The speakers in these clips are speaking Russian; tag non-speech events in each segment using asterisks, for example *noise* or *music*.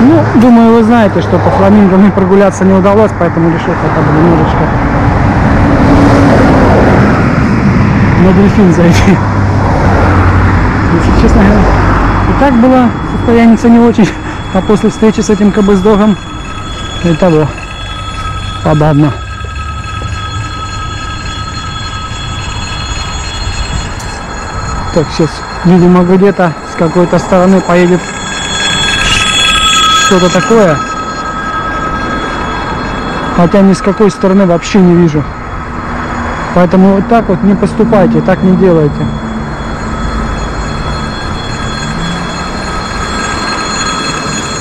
Ну, думаю, вы знаете, что по фламинго мне прогуляться не удалось, поэтому решил хотя бы немножечко на дельфин зайти. Если честно и так было состояние не очень, а после встречи с этим кабыздогом и того подобно. Так, сейчас, видимо, где-то с какой-то стороны поедет что-то такое. Хотя ни с какой стороны вообще не вижу. Поэтому вот так вот не поступайте, так не делайте.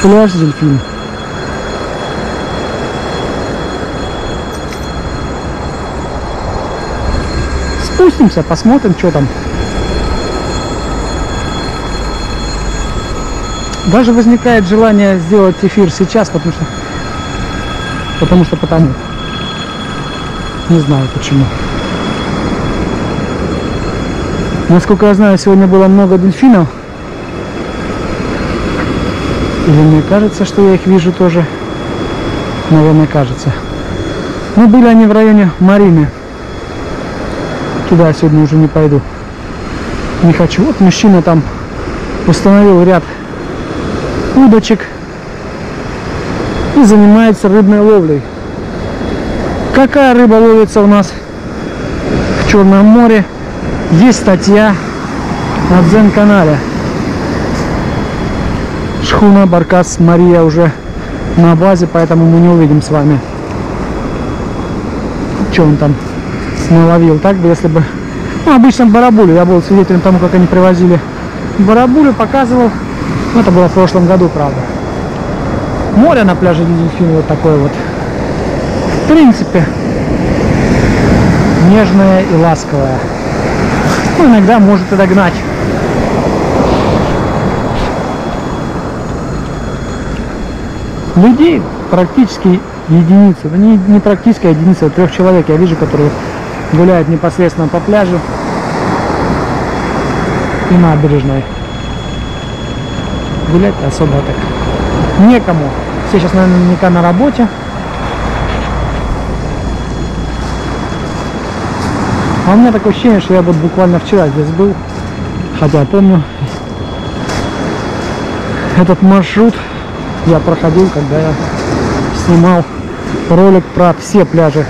Пляж дельфин. Спустимся, посмотрим, что там. Даже возникает желание сделать эфир сейчас, потому что потому что потому. Не знаю почему. Насколько я знаю, сегодня было много дельфинов. Или мне кажется, что я их вижу тоже. Наверное, кажется. Ну, были они в районе Марины. Туда я сегодня уже не пойду. Не хочу. Вот мужчина там установил ряд удочек и занимается рыбной ловлей. Какая рыба ловится у нас в Черном море? Есть статья на Дзен-канале. Шхуна Баркас Мария уже на базе, поэтому мы не увидим с вами, что он там наловил. Так бы, если бы... Ну, обычно барабулю. Я был свидетелем тому, как они привозили барабулю, показывал. Ну, это было в прошлом году, правда. Море на пляже Дельфин вот такое вот. В принципе, нежное и ласковое. Ну, иногда может и догнать. Людей практически единицы. Ну, не, не практически, а единица. Трех человек я вижу, которые гуляют непосредственно по пляжу и набережной гулять особо так некому. Все сейчас наверняка на работе. А у меня такое ощущение, что я вот буквально вчера здесь был. Хотя помню, этот маршрут я проходил, когда я снимал ролик про все пляжи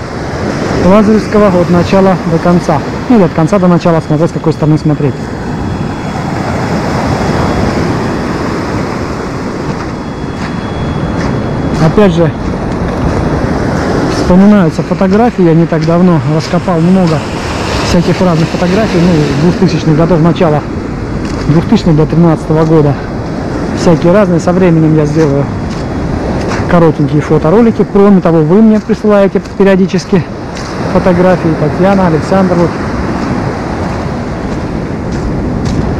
Лазаревского от начала до конца. Ну, или от конца до начала, смотря с какой стороны смотреть. Опять же вспоминаются фотографии я не так давно раскопал много всяких разных фотографий ну 2000-х годов начала 2000 до 13 -го года. Всякие разные со временем я сделаю коротенькие фоторолики. Кроме того вы мне присылаете периодически фотографии Татьяна Александр вот.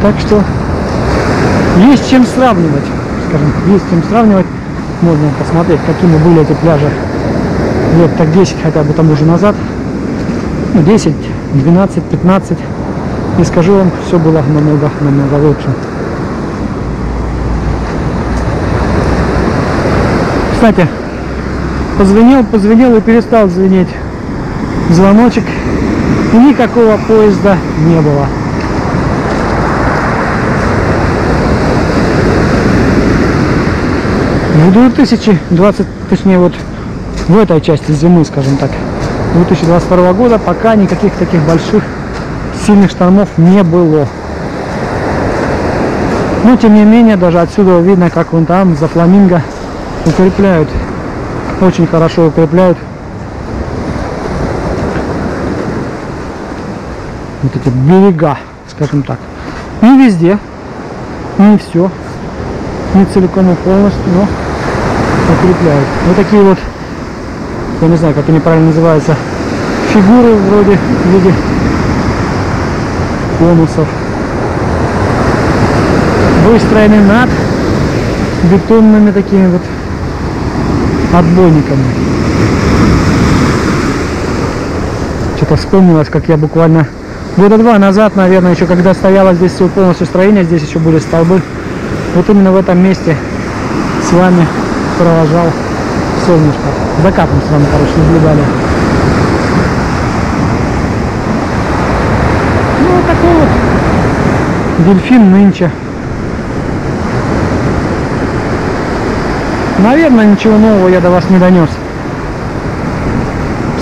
Так что есть чем сравнивать скажем есть чем сравнивать можно посмотреть, какими были эти пляжи лет так 10 хотя бы тому же назад. Ну, 10, 12, 15. И скажу вам, все было намного, намного лучше. Кстати, позвонил, позвонил и перестал звенеть звоночек. И никакого поезда не было. В 2020, точнее вот в этой части зимы, скажем так, 2022 года пока никаких таких больших сильных штормов не было. Но тем не менее, даже отсюда видно, как вон там за фламинго укрепляют. Очень хорошо укрепляют. Вот эти берега, скажем так. Не везде, не все, не целиком и полностью, но укрепляют. Вот такие вот, я не знаю, как они правильно называются, фигуры вроде в виде конусов. Выстроены над бетонными такими вот отбойниками. Что-то вспомнилось, как я буквально года два назад, наверное, еще когда стояло здесь все полностью строение, здесь еще были столбы. Вот именно в этом месте с вами провожал солнышко. Закатом с вами, короче, наблюдали. Ну, вот такой вот дельфин нынче. Наверное, ничего нового я до вас не донес.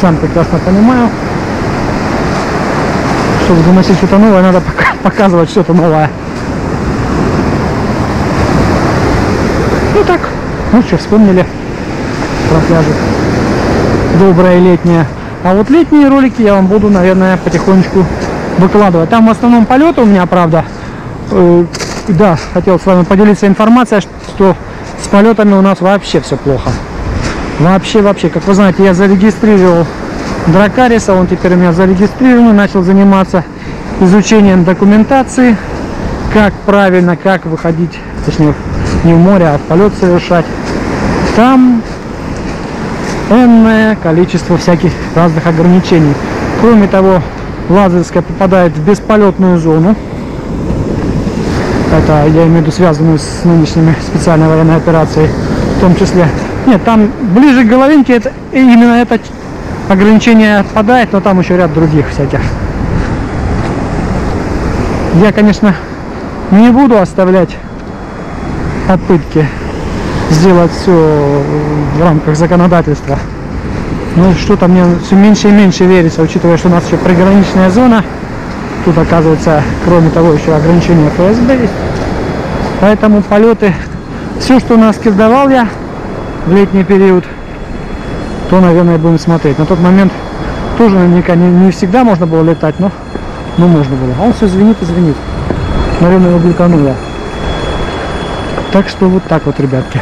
Сам прекрасно понимаю, чтобы доносить что-то новое, надо пока- *laughs* показывать что-то новое. Ну так, что, вспомнили про пляжи. Доброе летнее. А вот летние ролики я вам буду, наверное, потихонечку выкладывать. Там в основном полеты у меня, правда. Э, да, хотел с вами поделиться информацией, что с полетами у нас вообще все плохо. Вообще, вообще, как вы знаете, я зарегистрировал Дракариса, он теперь у меня зарегистрирован, начал заниматься изучением документации, как правильно, как выходить, точнее, не в море, а в полет совершать. Там энное количество всяких разных ограничений. Кроме того, Лазарская попадает в бесполетную зону. Это я имею в виду связанную с нынешними специальной военной операцией в том числе. Нет, там ближе к головинке это, именно это ограничение отпадает, но там еще ряд других всяких. Я, конечно, не буду оставлять попытки сделать все в рамках законодательства. Ну, что-то мне все меньше и меньше верится, учитывая, что у нас еще приграничная зона. Тут, оказывается, кроме того, еще ограничения ФСБ есть. Поэтому полеты, все, что наскирдовал я в летний период, то, наверное, будем смотреть. На тот момент тоже наверняка не, не всегда можно было летать, но, но можно было. А он все звенит и звенит. Наверное, его глюкануло. Так что вот так вот, ребятки.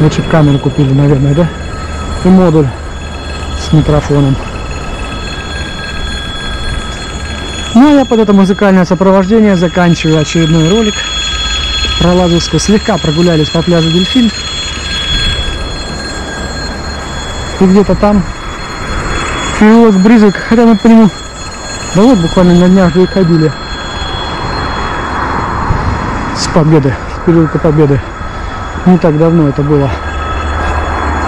Лучше камеру купили, наверное, да? И модуль с микрофоном. Ну, а я под это музыкальное сопровождение заканчиваю очередной ролик про Ладожскую. Слегка прогулялись по пляжу Дельфин. И где-то там переулок Бризок, хотя мы по нему, да вот буквально на днях же и ходили. Победы, с переулка Победы. Не так давно это было.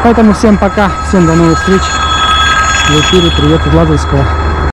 Поэтому всем пока, всем до новых встреч. В эфире привет из Ладожского.